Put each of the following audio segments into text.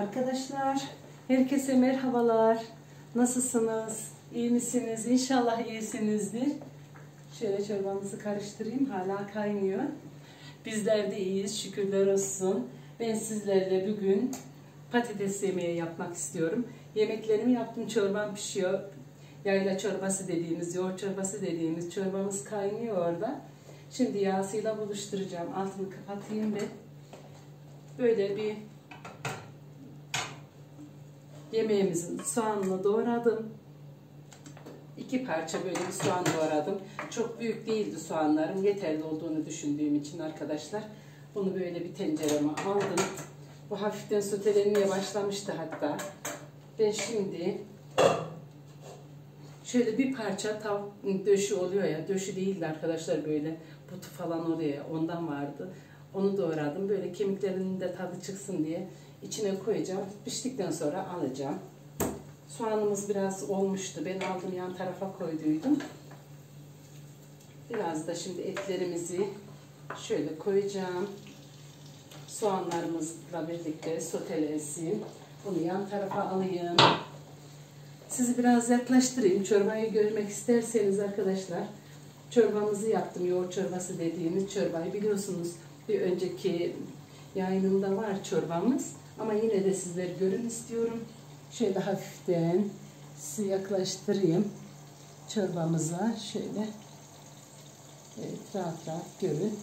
Arkadaşlar, herkese merhabalar. Nasılsınız? İyi misiniz? İnşallah iyisinizdir. Şöyle çorbamızı karıştırayım. Hala kaynıyor. Bizler de iyiyiz. Şükürler olsun. Ben sizlerle bugün patates yemeği yapmak istiyorum. Yemeklerimi yaptım. Çorbam pişiyor. Yayla çorbası dediğimiz, yoğurt çorbası dediğimiz çorbamız kaynıyor orada. Şimdi yağsıyla buluşturacağım. Altını kapatayım ve böyle bir yemeğimizin soğanını doğradım. İki parça böyle bir soğan doğradım. Çok büyük değildi soğanlarım. Yeterli olduğunu düşündüğüm için arkadaşlar. Bunu böyle bir tencereme aldım. Bu hafiften sotelenmeye başlamıştı hatta. Ben şimdi şöyle bir parça tavuk döşü oluyor ya. Döşü değildi arkadaşlar böyle. Butu falan oluyor ya. Ondan vardı. Onu doğradım. Böyle kemiklerinin de tadı çıksın diye içine koyacağım. Piştikten sonra alacağım. Soğanımız biraz olmuştu. Ben aldım yan tarafa koyduydum. Biraz da şimdi etlerimizi şöyle koyacağım. Soğanlarımızla birlikte sotelensin. Bunu yan tarafa alayım. Sizi biraz yaklaştırayım. Çorbayı görmek isterseniz arkadaşlar. Çorbamızı yaptım. Yoğurt çorbası dediğimiz çorbayı biliyorsunuz. Bir önceki yayınımda var çorbamız. Ama yine de sizleri görün istiyorum. Şöyle hafiften sizi yaklaştırayım çorbamıza. Şöyle evet, rahat rahat görün.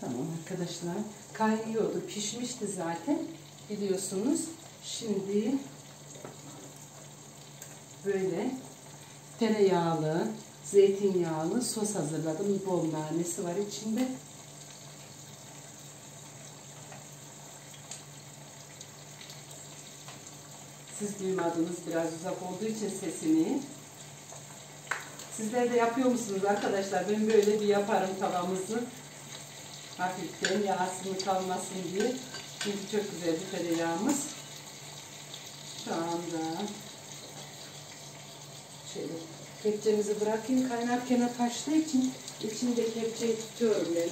Tamam arkadaşlar. Kaynıyordu. Pişmişti zaten. Biliyorsunuz. Şimdi böyle tereyağlı, zeytinyağlı sos hazırladım. Bol nanesi var içinde. Siz duymadınız biraz uzak olduğu için sesini. Sizler de yapıyor musunuz arkadaşlar? Ben böyle bir yaparım tavamızı. Hafiften yağsını kalmasın diye. Çünkü çok güzel bir tereyağımız. Şu anda şöyle kepçemizi bırakayım. Kaynarken taştığı için içinde kepçeyi tutuyorum ben.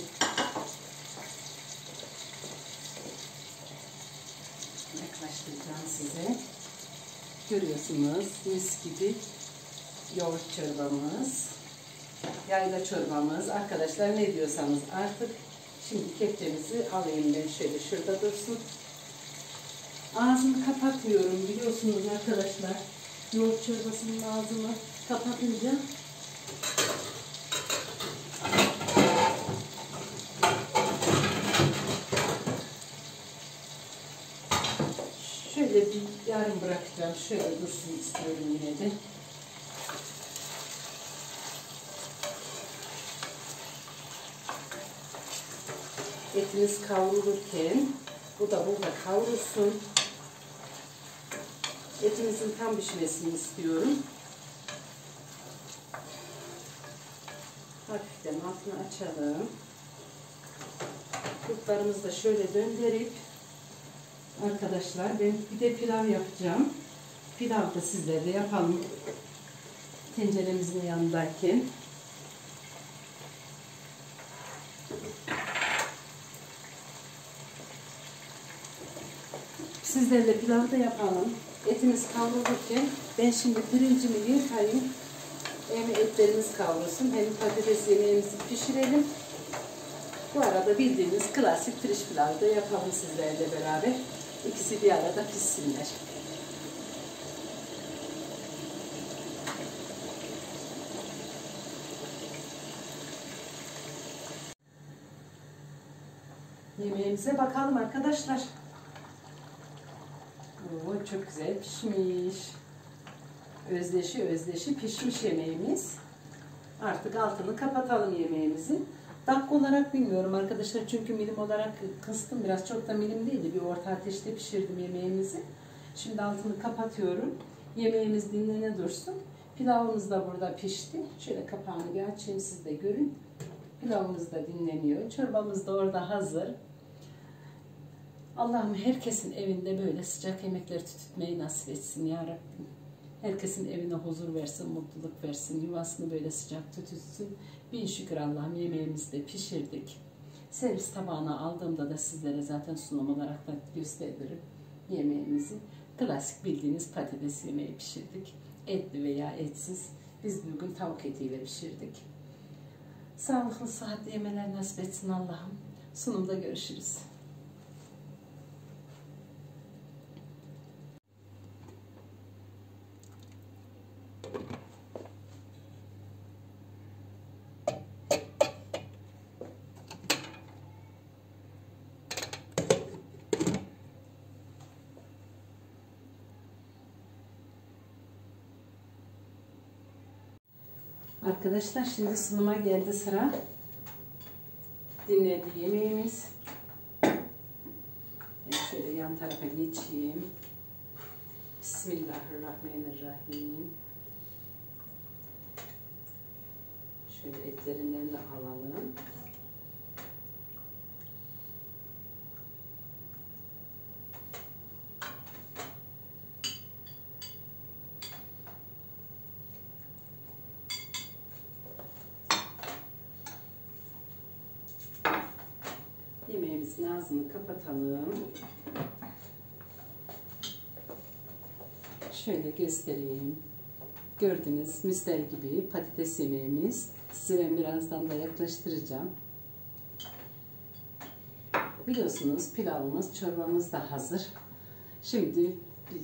Yaklaştıracağım size. Görüyorsunuz mis gibi yoğurt çorbamız, yayla çorbamız. Arkadaşlar ne diyorsanız artık şimdi kepçemizi alayım ben şöyle şurada dursun. Ağzını kapatmıyorum biliyorsunuz arkadaşlar. Yoğurt çorbasının ağzını kapatınca şöyle bir yarım bırakacağım. Şöyle dursun istiyorum yine de. Etiniz kavrulurken bu da burada kavrulsun. Etimizin tam pişmesini istiyorum. Hafiften altını açalım. Kurtlarımızı da şöyle döndürüp arkadaşlar ben bir de pilav yapacağım. Pilav da sizlerle yapalım. Tenceremizin yanındayken. Sizlerle pilav da yapalım. Etimiz kavrulurken ben şimdi pirincimi yıkayayım. Hem etlerimiz kavrulsun hem patates yemeğimizi pişirelim. Bu arada bildiğiniz klasik pirinç pilavı da yapalım sizlerle beraber. İkisi bir arada pişsinler. Yemeğimize bakalım arkadaşlar. Çok güzel pişmiş. Özdeşi özdeşi pişmiş yemeğimiz. Artık altını kapatalım yemeğimizin. Dakika olarak bilmiyorum arkadaşlar çünkü milim olarak kıstım biraz çok da milim değildi bir orta ateşte pişirdim yemeğimizi. Şimdi altını kapatıyorum. Yemeğimiz dinlene dursun. Pilavımız da burada pişti. Şöyle kapağını bir açayım siz de görün. Pilavımız da dinleniyor. Çorbamız da orada hazır. Allah'ım herkesin evinde böyle sıcak yemekler tütütmeyi nasip etsin ya Rabbim. Herkesin evine huzur versin, mutluluk versin, yuvasını böyle sıcak tütütsün. Bin şükür Allah'ım yemeğimizi de pişirdik. Servis tabağına aldığımda da sizlere zaten sunum olarak da gösteririm yemeğimizi. Klasik bildiğiniz patates yemeği pişirdik. Etli veya etsiz. Biz bugün tavuk etiyle pişirdik. Sağlıklı, sıhhatli yemeler nasip etsin Allah'ım. Sunumda görüşürüz. Arkadaşlar şimdi sunuma geldi sıra. Dinledi yemeğimiz. Ben şöyle yan tarafa geçeyim. Bismillahirrahmanirrahim. Şöyle etlerinden de alalım. Yemeğimizin ağzını kapatalım. Şöyle göstereyim. Gördünüz misler gibi patates yemeğimiz. Size birazdan da yaklaştıracağım. Biliyorsunuz pilavımız, çorbamız da hazır. Şimdi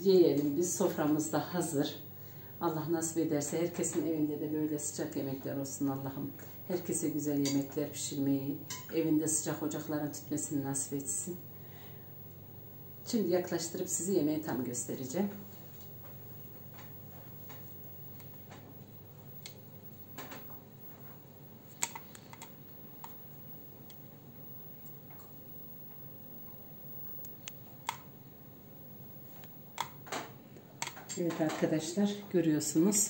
yiyelim biz. Soframız da hazır. Allah nasip ederse herkesin evinde de böyle sıcak yemekler olsun Allah'ım. Herkese güzel yemekler pişirmeyi, evinde sıcak ocakların tütmesini nasip etsin. Şimdi yaklaştırıp sizi yemeği tam göstereceğim. Evet arkadaşlar görüyorsunuz.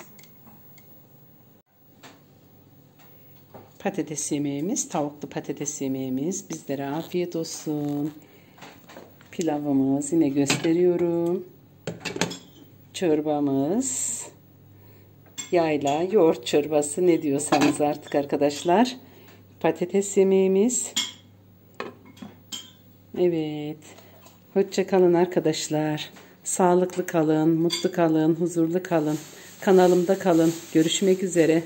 Patates yemeğimiz, tavuklu patates yemeğimiz. Bizlere afiyet olsun. Pilavımız yine gösteriyorum. Çorbamız. Yayla, yoğurt çorbası ne diyorsanız artık arkadaşlar. Patates yemeğimiz. Evet. Hoşça kalın arkadaşlar. Sağlıklı kalın, mutlu kalın, huzurlu kalın. Kanalımda kalın. Görüşmek üzere.